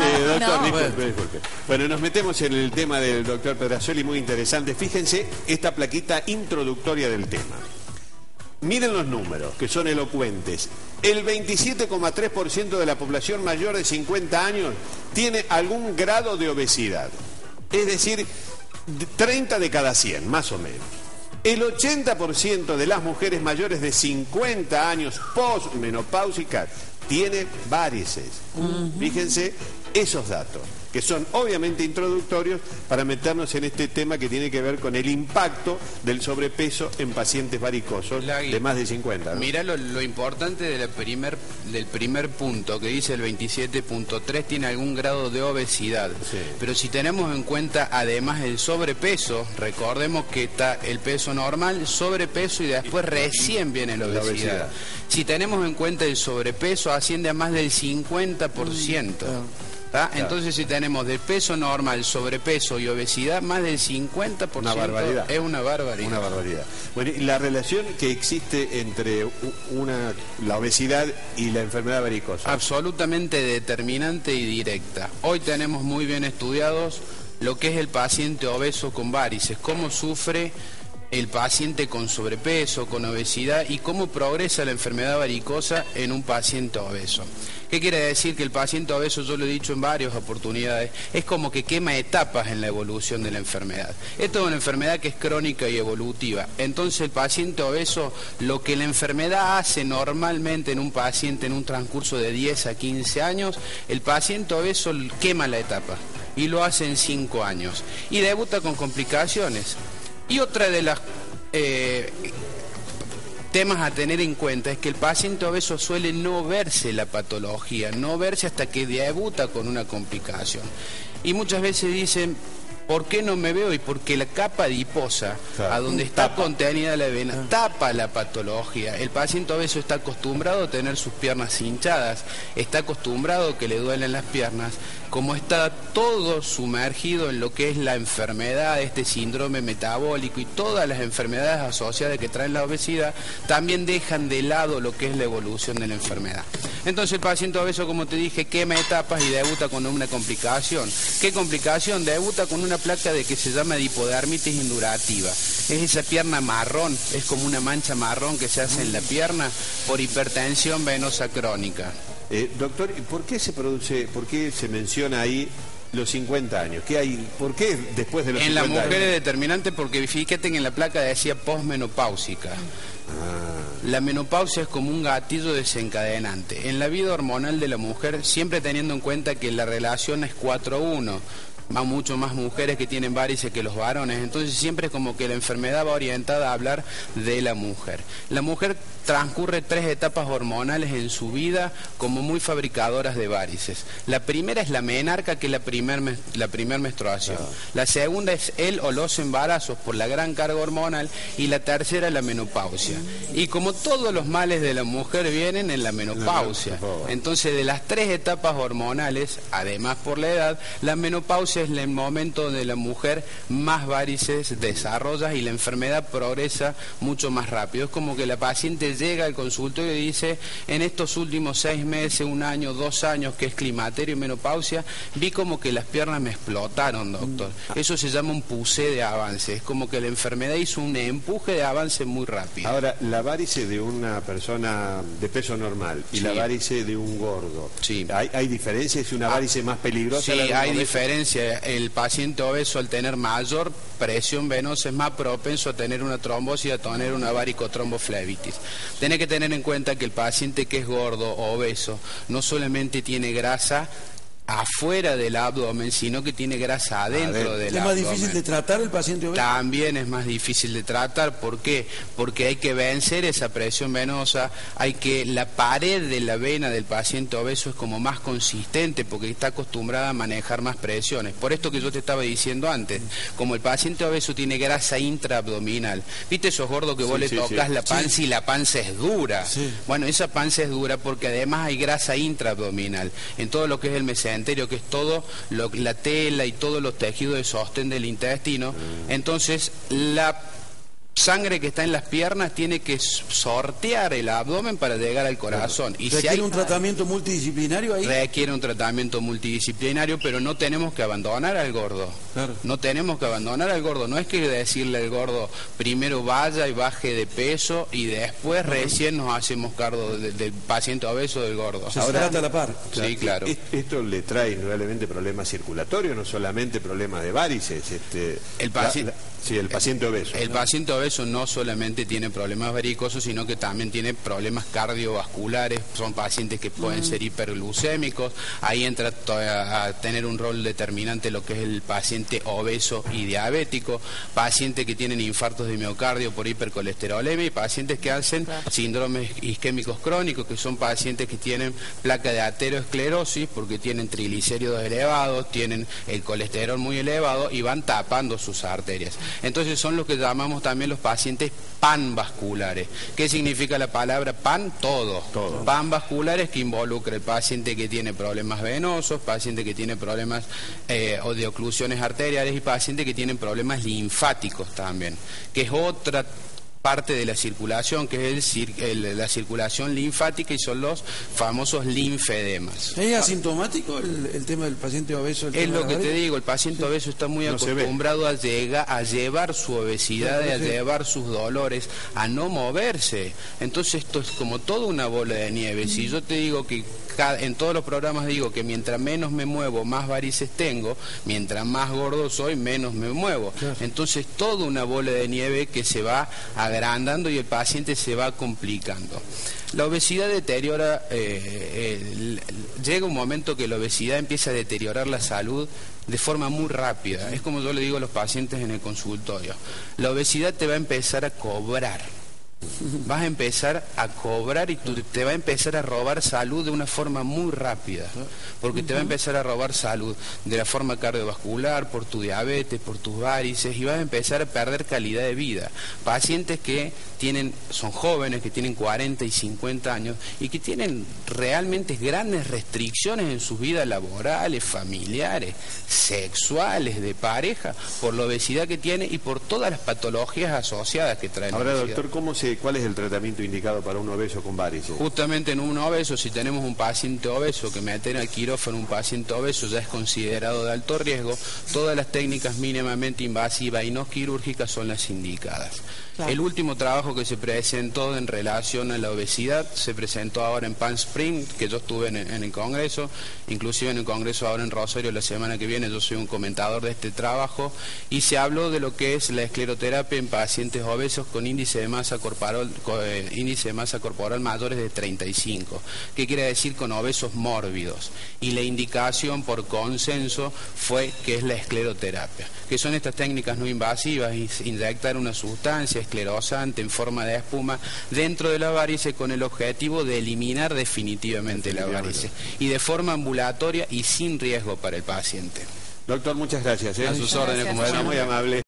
Eh, doctor, No. disculpe, disculpe. Bueno, nos metemos en el tema del doctor Pedrazzoli, muy interesante. Fíjense esta plaquita introductoria del tema. Miren los números, que son elocuentes. El 27,3% de la población mayor de 50 años tiene algún grado de obesidad. Es decir, de 30 de cada 100, más o menos. El 80% de las mujeres mayores de 50 años postmenopáusicas tienen varices. Fíjense esos datos, que son obviamente introductorios para meternos en este tema que tiene que ver con el impacto del sobrepeso en pacientes varicosos Lagui, de más de 50. ¿no? Mirá lo, lo importante de la primer, del primer punto, que dice el 27.3, tiene algún grado de obesidad. Sí. Pero si tenemos en cuenta además el sobrepeso, recordemos que está el peso normal, sobrepeso y después recién viene la La obesidad. obesidad. Si tenemos en cuenta el sobrepeso, asciende a más del 50%. Entonces si tenemos de peso normal, sobrepeso y obesidad, más del 50% Una barbaridad. es una barbaridad. Una barbaridad. Bueno, y la relación que existe entre una, la obesidad y la enfermedad varicosa. Absolutamente determinante y directa. Hoy tenemos muy bien estudiados lo que es el paciente obeso con varices, cómo sufre el paciente con sobrepeso, con obesidad y cómo progresa la enfermedad varicosa en un paciente obeso. ¿Qué quiere decir? Que el paciente obeso, yo lo he dicho en varias oportunidades, es como que quema etapas en la evolución de la enfermedad. Esto es una enfermedad que es crónica y evolutiva. Entonces el paciente obeso, lo que la enfermedad hace normalmente en un paciente en un transcurso de 10 a 15 años, el paciente obeso quema la etapa y lo hace en 5 años y debuta con complicaciones. Y otra de las eh, temas a tener en cuenta es que el paciente obeso suele no verse la patología, no verse hasta que debuta con una complicación. Y muchas veces dicen, ¿por qué no me veo? Y porque la capa adiposa, Claro. a donde está Tapa. contenida la vena, tapa la patología. El paciente obeso está acostumbrado a tener sus piernas hinchadas, está acostumbrado a que le duelen las piernas, como está todo sumergido en lo que es la enfermedad, este síndrome metabólico y todas las enfermedades asociadas que traen la obesidad, también dejan de lado lo que es la evolución de la enfermedad. Entonces el paciente obeso, como te dije, quema etapas y debuta con una complicación. ¿Qué complicación? Debuta con una placa de que se llama dipodermitis indurativa. Es esa pierna marrón, es como una mancha marrón que se hace en la pierna por hipertensión venosa crónica. Eh, doctor, ¿y ¿por qué se produce, por qué se menciona ahí los 50 años? ¿Qué hay, ¿Por qué después de los En la 50 mujer es años? determinante porque fíjate que en la placa decía posmenopáusica. Ah, La menopausia es como un gatillo desencadenante. En la vida hormonal de la mujer, siempre teniendo en cuenta que la relación es 4-1, más mucho más mujeres que tienen varices que los varones, entonces siempre es como que la enfermedad va orientada a hablar de la mujer. La mujer transcurre tres etapas hormonales en su vida como muy fabricadoras de varices. La primera es la menarca, que es la primer, mes- la primer menstruación. La segunda es el o los embarazos por la gran carga hormonal y la tercera la menopausia. Y como todos los males de la mujer vienen en la menopausia. Entonces, de las tres etapas hormonales, además por la edad, la menopausia es el momento donde la mujer más varices desarrolla y la enfermedad progresa mucho más rápido. Es como que la paciente llega al consultorio y dice, en estos últimos seis meses, un año, dos años, que es climaterio y menopausia, vi como que las piernas me explotaron, doctor. Eso se llama un puse de avance. Es como que la enfermedad hizo un empuje de avance muy rápido. Ahora, la varice de una persona de peso normal y Sí. la varice de un gordo, Sí. ¿hay, hay diferencia? ¿Es una varice más peligrosa? Sí, la de un hay obeso? El paciente obeso al tener mayor presión venosa es más propenso a tener una trombosis y a tener una varicotromboflebitis. Tiene que tener en cuenta que el paciente que es gordo o obeso no solamente tiene grasa afuera del abdomen, sino que tiene grasa adentro, del ¿Es más abdomen. difícil de tratar el paciente obeso? También es más difícil de tratar, ¿por qué? Porque hay que vencer esa presión venosa, hay que la pared de la vena del paciente obeso es como más consistente porque está acostumbrada a manejar más presiones. Por esto que yo te estaba diciendo antes, como el paciente obeso tiene grasa intraabdominal, ¿viste esos gordos que vos Sí, le sí, tocas sí. la panza y la panza es dura? Sí. Bueno, esa panza es dura porque además hay grasa intraabdominal en todo lo que es el mesenterio, que es todo lo- la tela y todos los tejidos de sostén del intestino. Entonces, la sangre que está en las piernas tiene que sortear el abdomen para llegar al corazón. Y ¿Requiere un tratamiento multidisciplinario ahí? Requiere un tratamiento multidisciplinario, pero no tenemos que abandonar al gordo. No tenemos que abandonar al gordo. No es que decirle al gordo, primero vaya y baje de peso y después recién nos hacemos cargo del, paciente obeso del gordo. Se Ahora, trata a la par. Sí, claro. Esto le trae indudablemente problemas circulatorios, no solamente problemas de varices. Este, el paciente... Sí, el paciente obeso. El paciente obeso no solamente tiene problemas varicosos, sino que también tiene problemas cardiovasculares. Son pacientes que pueden mm. ser hiperglucémicos. Ahí entra a tener un rol determinante lo que es el paciente obeso y diabético, pacientes que tienen infartos de miocardio por hipercolesterolemia y pacientes que hacen síndromes isquémicos crónicos, que son pacientes que tienen placa de ateroesclerosis porque tienen triglicéridos elevados, tienen el colesterol muy elevado y van tapando sus arterias. Entonces son lo que llamamos también los pacientes panvasculares. ¿Qué significa la palabra pan? Todo. Todo. Panvasculares que involucra el paciente que tiene problemas venosos, paciente que tiene problemas eh, o de oclusiones arteriales y paciente que tienen problemas linfáticos también, que es otra parte de la circulación, que es el, la circulación linfática y son los famosos linfedemas. ¿Es asintomático el, tema del paciente obeso? es lo que te digo, el paciente obeso está muy acostumbrado a, llegar, a llevar su obesidad, a llevar sus dolores, a no moverse. Entonces esto es como toda una bola de nieve. Si yo te digo que en todos los programas digo que mientras menos me muevo, más varices tengo, mientras más gordo soy, menos me muevo. Entonces, toda una bola de nieve que se va agrandando y el paciente se va complicando. La obesidad deteriora, eh, llega un momento que la obesidad empieza a deteriorar la salud de forma muy rápida. Es como yo le digo a los pacientes en el consultorio. La obesidad te va a empezar a cobrar vas a empezar a cobrar y te va a empezar a robar salud de una forma muy rápida, porque te va a empezar a robar salud de la forma cardiovascular, por tu diabetes, por tus varices, y vas a empezar a perder calidad de vida. Pacientes que tienen, son jóvenes, que tienen 40 y 50 años, y que tienen realmente grandes restricciones en sus vidas laborales, familiares, sexuales, de pareja, por la obesidad que tiene y por todas las patologías asociadas que traen. Ahora, doctor, ¿cómo se ¿cuál es el tratamiento indicado para un obeso con varices? Justamente en un obeso, si tenemos un paciente obeso que meten al quirófano un paciente obeso ya es considerado de alto riesgo, todas las técnicas mínimamente invasivas y no quirúrgicas son las indicadas. El último trabajo que se presentó en relación a la obesidad se presentó ahora en Pan Spring, que yo estuve en, el Congreso, inclusive en el Congreso ahora en Rosario la semana que viene, yo soy un comentador de este trabajo, y se habló de lo que es la escleroterapia en pacientes obesos con índice de masa corporal, índice de masa corporal mayores de 35, que quiere decir con obesos mórbidos. Y la indicación por consenso fue que es la escleroterapia, que son estas técnicas no invasivas, inyectar una sustancia, esclerosante en forma de espuma dentro de la varice con el objetivo de eliminar definitivamente la varice y de forma ambulatoria y sin riesgo para el paciente. Doctor, muchas gracias. ¿eh? A sus órdenes, como era muy amable.